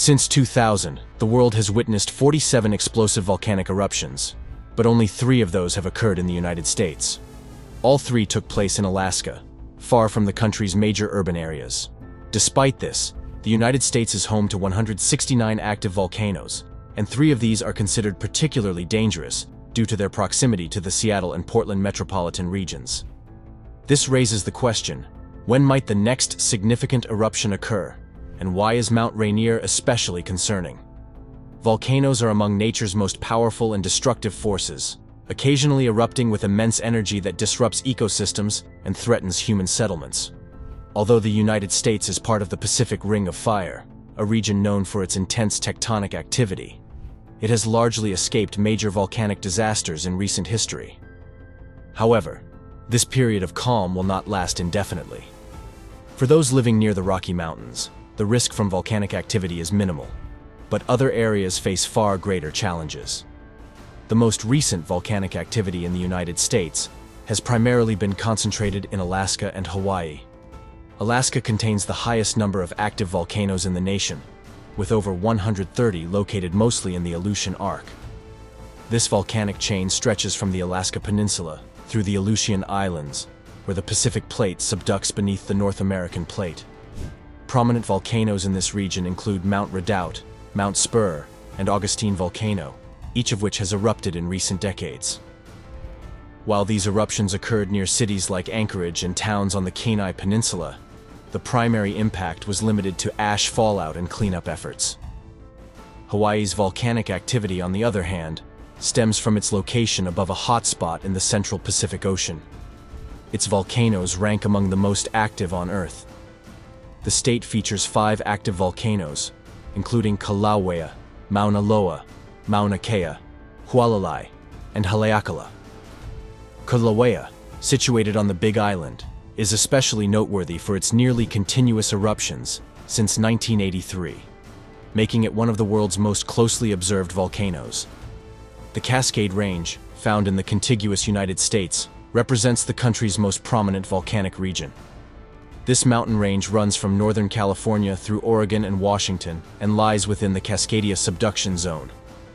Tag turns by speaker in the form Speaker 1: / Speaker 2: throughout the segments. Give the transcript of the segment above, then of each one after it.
Speaker 1: Since 2000, the world has witnessed 47 explosive volcanic eruptions, but only three of those have occurred in the United States. All three took place in Alaska, far from the country's major urban areas. Despite this, the United States is home to 169 active volcanoes, and three of these are considered particularly dangerous due to their proximity to the Seattle and Portland metropolitan regions. This raises the question, when might the next significant eruption occur, and why is Mount Rainier especially concerning? Volcanoes are among nature's most powerful and destructive forces, occasionally erupting with immense energy that disrupts ecosystems and threatens human settlements. Although the United States is part of the Pacific Ring of Fire, a region known for its intense tectonic activity, it has largely escaped major volcanic disasters in recent history. However, this period of calm will not last indefinitely. For those living near the Rocky Mountains, the risk from volcanic activity is minimal, but other areas face far greater challenges. The most recent volcanic activity in the United States has primarily been concentrated in Alaska and Hawaii. Alaska contains the highest number of active volcanoes in the nation, with over 130 located mostly in the Aleutian Arc. This volcanic chain stretches from the Alaska Peninsula through the Aleutian Islands, where the Pacific Plate subducts beneath the North American Plate. Prominent volcanoes in this region include Mount Redoubt, Mount Spurr, and Augustine Volcano, each of which has erupted in recent decades. While these eruptions occurred near cities like Anchorage and towns on the Kenai Peninsula, the primary impact was limited to ash fallout and cleanup efforts. Hawaii's volcanic activity, on the other hand, stems from its location above a hotspot in the central Pacific Ocean. Its volcanoes rank among the most active on Earth, the state features five active volcanoes, including Kilauea, Mauna Loa, Mauna Kea, Hualalai, and Haleakala. Kilauea, situated on the Big Island, is especially noteworthy for its nearly continuous eruptions since 1983, making it one of the world's most closely observed volcanoes. The Cascade Range, found in the contiguous United States, represents the country's most prominent volcanic region. This mountain range runs from Northern California through Oregon and Washington and lies within the Cascadia subduction zone,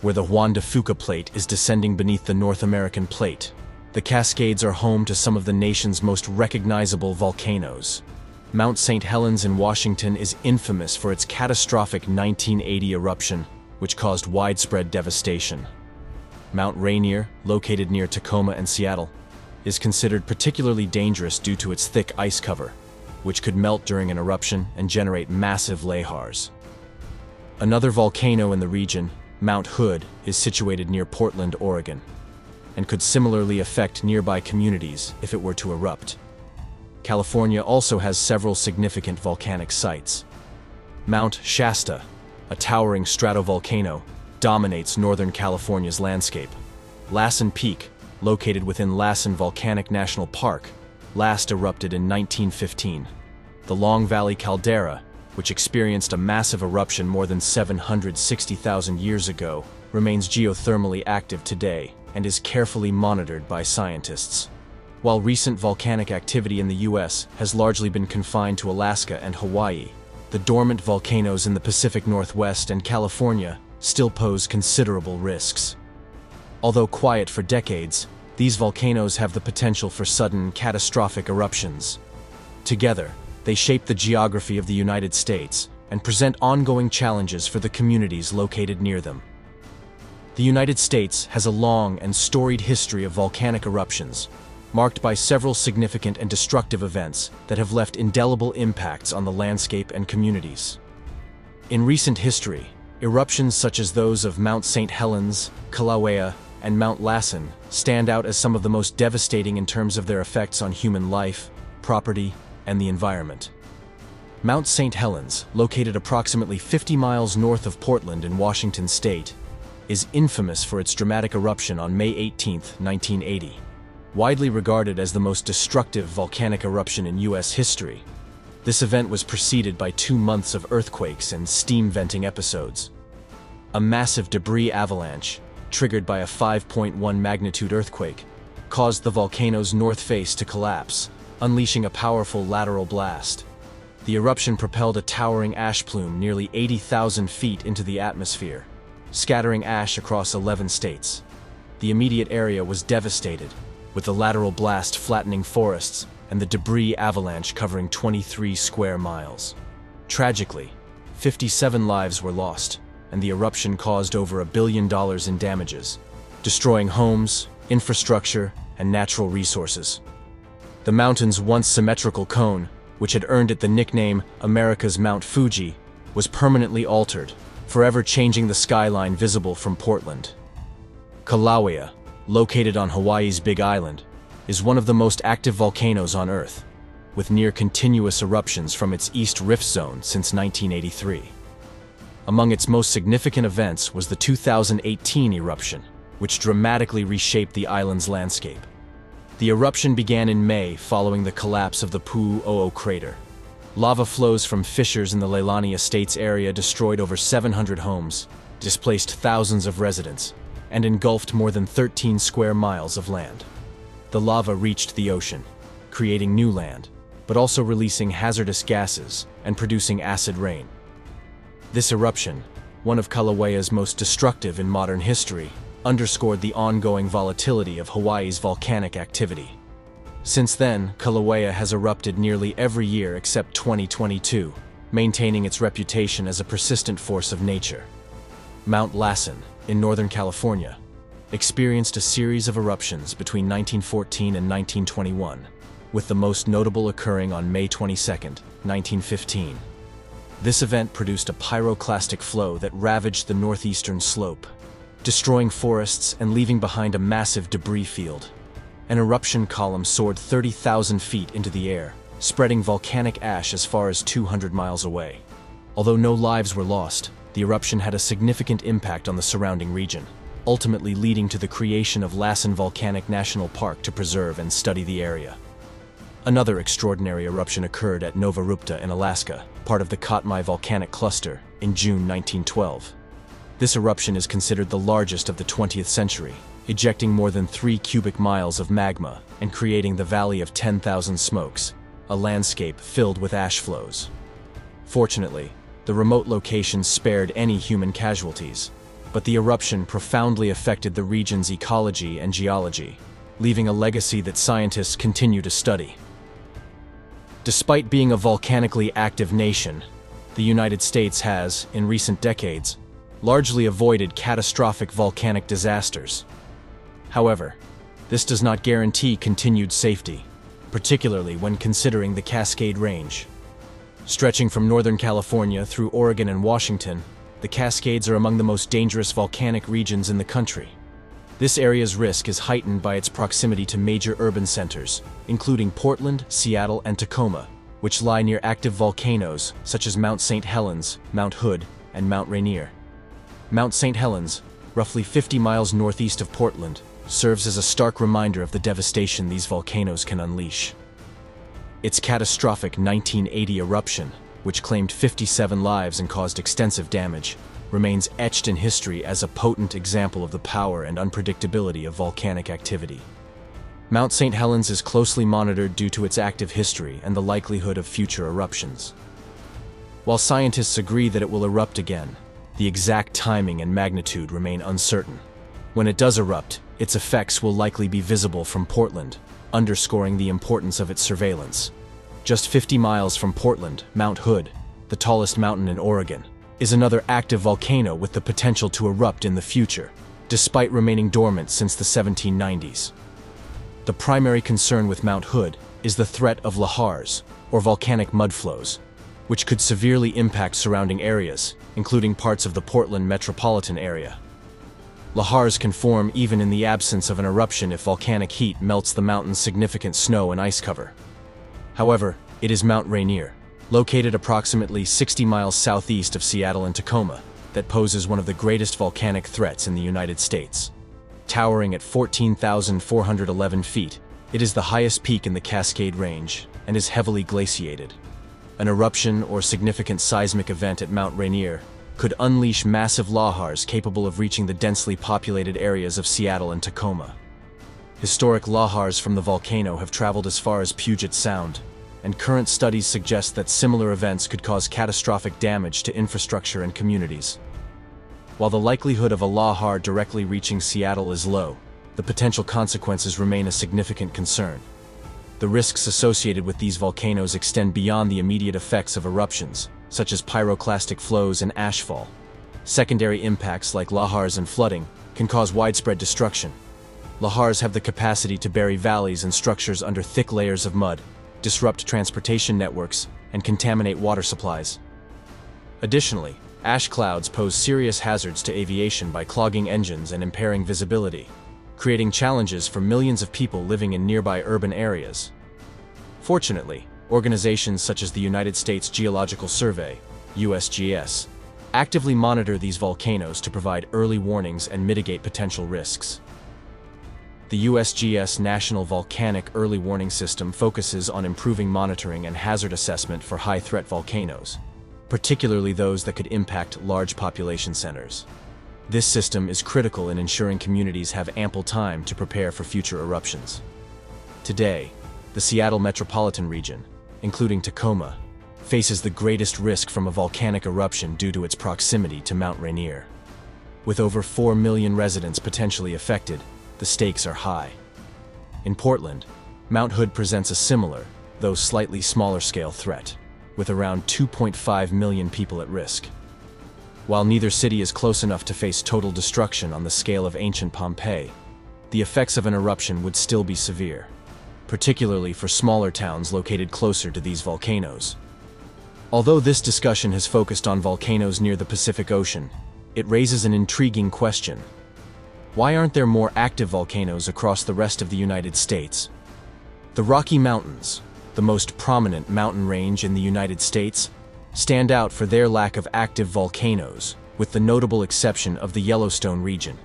Speaker 1: where the Juan de Fuca Plate is descending beneath the North American Plate. The Cascades are home to some of the nation's most recognizable volcanoes. Mount St. Helens in Washington is infamous for its catastrophic 1980 eruption, which caused widespread devastation. Mount Rainier, located near Tacoma and Seattle, is considered particularly dangerous due to its thick ice cover, which could melt during an eruption and generate massive lahars. Another volcano in the region, Mount Hood, is situated near Portland, Oregon, and could similarly affect nearby communities if it were to erupt. California also has several significant volcanic sites. Mount Shasta, a towering stratovolcano, dominates Northern California's landscape. Lassen Peak, located within Lassen Volcanic National Park, last erupted in 1915. The Long Valley caldera, which experienced a massive eruption more than 760,000 years ago, remains geothermally active today and is carefully monitored by scientists. While recent volcanic activity in the U.S. has largely been confined to Alaska and Hawaii, the dormant volcanoes in the Pacific Northwest and California still pose considerable risks. Although quiet for decades, these volcanoes have the potential for sudden, catastrophic eruptions. Together, they shape the geography of the United States and present ongoing challenges for the communities located near them. The United States has a long and storied history of volcanic eruptions, marked by several significant and destructive events that have left indelible impacts on the landscape and communities. In recent history, eruptions such as those of Mount St. Helens, Kilauea, and Mount Lassen stand out as some of the most devastating in terms of their effects on human life, property, and the environment. Mount St. Helens, located approximately 50 miles north of Portland in Washington state, is infamous for its dramatic eruption on May 18, 1980. Widely regarded as the most destructive volcanic eruption in U.S. history, this event was preceded by two months of earthquakes and steam venting episodes. A massive debris avalanche, triggered by a 5.1 magnitude earthquake, caused the volcano's north face to collapse, unleashing a powerful lateral blast. The eruption propelled a towering ash plume nearly 80,000 feet into the atmosphere, scattering ash across 11 states. The immediate area was devastated, with the lateral blast flattening forests and the debris avalanche covering 23 square miles. Tragically, 57 lives were lost, and the eruption caused over a billion dollars in damages, destroying homes, infrastructure, and natural resources. The mountain's once symmetrical cone which had earned it the nickname America's Mount Fuji, was permanently altered, forever changing the skyline visible from Portland. Kilauea, located on Hawaii's Big Island, is one of the most active volcanoes on Earth, with near continuous eruptions from its East Rift Zone since 1983. Among its most significant events was the 2018 eruption, which dramatically reshaped the island's landscape. The eruption began in May following the collapse of the Pu'u'o'o crater. Lava flows from fissures in the Leilani Estates area destroyed over 700 homes, displaced thousands of residents, and engulfed more than 13 square miles of land. The lava reached the ocean, creating new land, but also releasing hazardous gases and producing acid rain. This eruption, one of Kilauea's most destructive in modern history, underscored the ongoing volatility of Hawaii's volcanic activity. Since then, Kilauea has erupted nearly every year except 2022, maintaining its reputation as a persistent force of nature. Mount Lassen, in Northern California, experienced a series of eruptions between 1914 and 1921, with the most notable occurring on May 22, 1915. This event produced a pyroclastic flow that ravaged the northeastern slope, destroying forests and leaving behind a massive debris field. An eruption column soared 30,000 feet into the air, spreading volcanic ash as far as 200 miles away. Although no lives were lost, the eruption had a significant impact on the surrounding region, ultimately leading to the creation of Lassen Volcanic National Park to preserve and study the area. Another extraordinary eruption occurred at Novarupta in Alaska, part of the Katmai volcanic cluster, in June 1912. This eruption is considered the largest of the 20th century, ejecting more than 3 cubic miles of magma and creating the Valley of 10,000 Smokes, a landscape filled with ash flows. Fortunately, the remote location spared any human casualties, but the eruption profoundly affected the region's ecology and geology, leaving a legacy that scientists continue to study. Despite being a volcanically active nation, the United States has, in recent decades, largely avoided catastrophic volcanic disasters. However, this does not guarantee continued safety, particularly when considering the Cascade Range. Stretching from Northern California through Oregon and Washington, the Cascades are among the most dangerous volcanic regions in the country. This area's risk is heightened by its proximity to major urban centers, including Portland, Seattle, and Tacoma, which lie near active volcanoes such as Mount St. Helens, Mount Hood, and Mount Rainier. Mount St. Helens, roughly 50 miles northeast of Portland, serves as a stark reminder of the devastation these volcanoes can unleash. Its catastrophic 1980 eruption, which claimed 57 lives and caused extensive damage, remains etched in history as a potent example of the power and unpredictability of volcanic activity. Mount St. Helens is closely monitored due to its active history and the likelihood of future eruptions. While scientists agree that it will erupt again, the exact timing and magnitude remain uncertain. When it does erupt, its effects will likely be visible from Portland, underscoring the importance of its surveillance. Just 50 miles from Portland, Mount Hood, the tallest mountain in Oregon, is another active volcano with the potential to erupt in the future, despite remaining dormant since the 1790s. The primary concern with Mount Hood is the threat of lahars, or volcanic mudflows, which could severely impact surrounding areas, including parts of the Portland metropolitan area. Lahars can form even in the absence of an eruption if volcanic heat melts the mountain's significant snow and ice cover. However, it is Mount Rainier, located approximately 60 miles southeast of Seattle and Tacoma, that poses one of the greatest volcanic threats in the United States. Towering at 14,411 feet, it is the highest peak in the Cascade Range and is heavily glaciated. An eruption or significant seismic event at Mount Rainier could unleash massive lahars capable of reaching the densely populated areas of Seattle and Tacoma. Historic lahars from the volcano have traveled as far as Puget Sound, and current studies suggest that similar events could cause catastrophic damage to infrastructure and communities. While the likelihood of a lahar directly reaching Seattle is low, the potential consequences remain a significant concern. The risks associated with these volcanoes extend beyond the immediate effects of eruptions, such as pyroclastic flows and ashfall. Secondary impacts like lahars and flooding can cause widespread destruction. Lahars have the capacity to bury valleys and structures under thick layers of mud, disrupt transportation networks, and contaminate water supplies. Additionally, ash clouds pose serious hazards to aviation by clogging engines and impairing visibility, creating challenges for millions of people living in nearby urban areas. Fortunately, organizations such as the United States Geological Survey, USGS, actively monitor these volcanoes to provide early warnings and mitigate potential risks. The USGS National Volcanic Early Warning System focuses on improving monitoring and hazard assessment for high-threat volcanoes, particularly those that could impact large population centers. This system is critical in ensuring communities have ample time to prepare for future eruptions. Today, the Seattle metropolitan region, including Tacoma, faces the greatest risk from a volcanic eruption due to its proximity to Mount Rainier. With over 4 million residents potentially affected, the stakes are high. In Portland, Mount Hood presents a similar, though slightly smaller scale threat, with around 2.5 million people at risk. While neither city is close enough to face total destruction on the scale of ancient Pompeii, the effects of an eruption would still be severe, particularly for smaller towns located closer to these volcanoes. Although this discussion has focused on volcanoes near the Pacific Ocean, it raises an intriguing question. Why aren't there more active volcanoes across the rest of the United States? The Rocky Mountains, the most prominent mountain range in the United States, stand out for their lack of active volcanoes, with the notable exception of the Yellowstone region.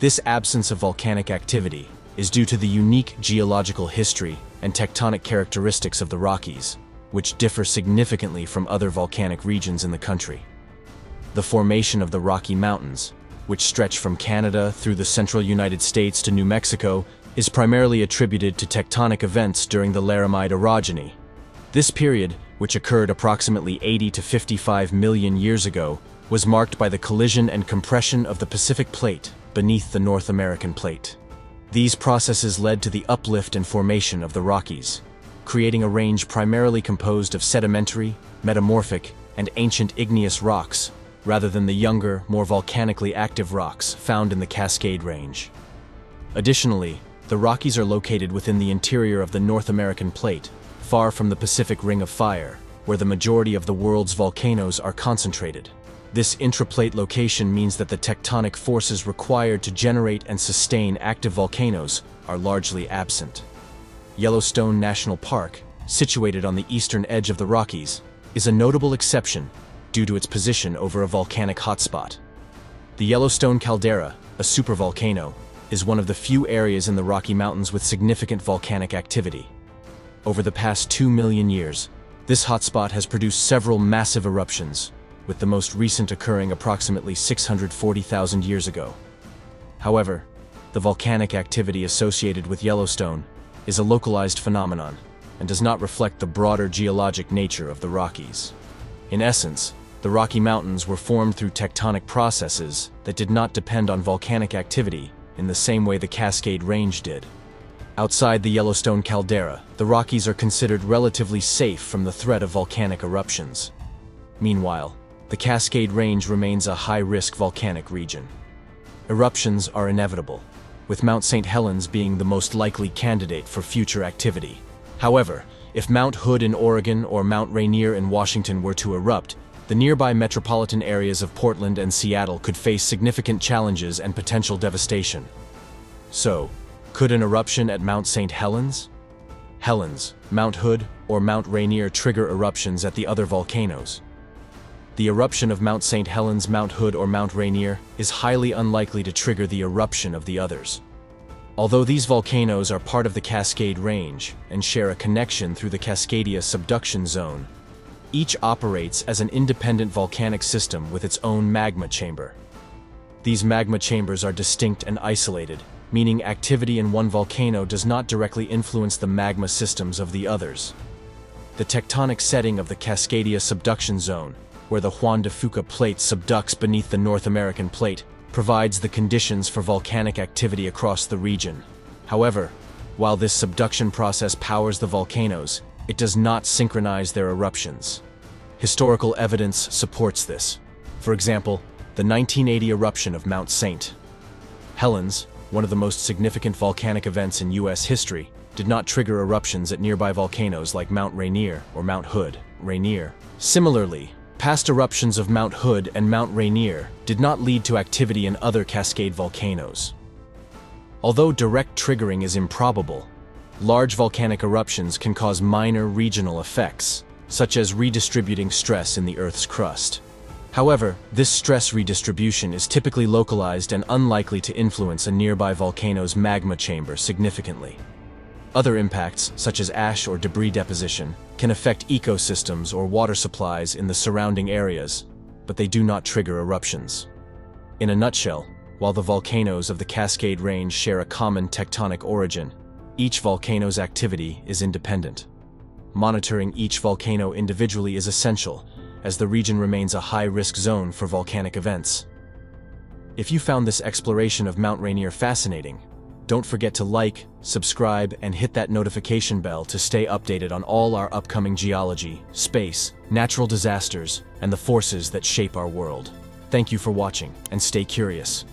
Speaker 1: This absence of volcanic activity is due to the unique geological history and tectonic characteristics of the Rockies, which differ significantly from other volcanic regions in the country. The formation of the Rocky Mountains which stretch from Canada through the central United States to New Mexico, is primarily attributed to tectonic events during the Laramide orogeny. This period, which occurred approximately 80 to 55 million years ago, was marked by the collision and compression of the Pacific Plate beneath the North American Plate. These processes led to the uplift and formation of the Rockies, creating a range primarily composed of sedimentary, metamorphic, and ancient igneous rocks rather than the younger, more volcanically active rocks found in the Cascade Range. Additionally, the Rockies are located within the interior of the North American Plate, far from the Pacific Ring of Fire, where the majority of the world's volcanoes are concentrated. This intraplate location means that the tectonic forces required to generate and sustain active volcanoes are largely absent. Yellowstone National Park, situated on the eastern edge of the Rockies, is a notable exception due to its position over a volcanic hotspot. The Yellowstone caldera, a supervolcano, is one of the few areas in the Rocky Mountains with significant volcanic activity. Over the past two million years, this hotspot has produced several massive eruptions, with the most recent occurring approximately 640,000 years ago. However, the volcanic activity associated with Yellowstone is a localized phenomenon and does not reflect the broader geologic nature of the Rockies. In essence, the Rocky Mountains were formed through tectonic processes that did not depend on volcanic activity in the same way the Cascade Range did. Outside the Yellowstone caldera, the Rockies are considered relatively safe from the threat of volcanic eruptions. Meanwhile, the Cascade Range remains a high-risk volcanic region. Eruptions are inevitable, with Mount St. Helens being the most likely candidate for future activity. However, if Mount Hood in Oregon or Mount Rainier in Washington were to erupt, the nearby metropolitan areas of Portland and Seattle could face significant challenges and potential devastation. So, could an eruption at Mount St. Helens? Helens, Mount Hood, or Mount Rainier trigger eruptions at the other volcanoes. The eruption of Mount St. Helens, Mount Hood, or Mount Rainier is highly unlikely to trigger the eruption of the others. Although these volcanoes are part of the Cascade Range and share a connection through the Cascadia subduction zone, each operates as an independent volcanic system with its own magma chamber. These magma chambers are distinct and isolated, meaning activity in one volcano does not directly influence the magma systems of the others. the tectonic setting of the Cascadia subduction zone, where the Juan de Fuca plate subducts beneath the North American plate, provides the conditions for volcanic activity across the region. However, while this subduction process powers the volcanoes, it does not synchronize their eruptions. Historical evidence supports this. For example, the 1980 eruption of Mount St. Helens, one of the most significant volcanic events in U.S. history, did not trigger eruptions at nearby volcanoes like Mount Rainier or Mount Hood, Rainier. Similarly, past eruptions of Mount Hood and Mount Rainier did not lead to activity in other Cascade volcanoes. Although direct triggering is improbable, large volcanic eruptions can cause minor regional effects, such as redistributing stress in the Earth's crust. However, this stress redistribution is typically localized and unlikely to influence a nearby volcano's magma chamber significantly. Other impacts, such as ash or debris deposition, can affect ecosystems or water supplies in the surrounding areas, but they do not trigger eruptions. In a nutshell, while the volcanoes of the Cascade Range share a common tectonic origin, each volcano's activity is independent. Monitoring each volcano individually is essential, as the region remains a high-risk zone for volcanic events. If you found this exploration of Mount Rainier fascinating, don't forget to like, subscribe, and hit that notification bell to stay updated on all our upcoming geology, space, natural disasters, and the forces that shape our world. Thank you for watching, and stay curious.